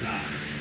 die.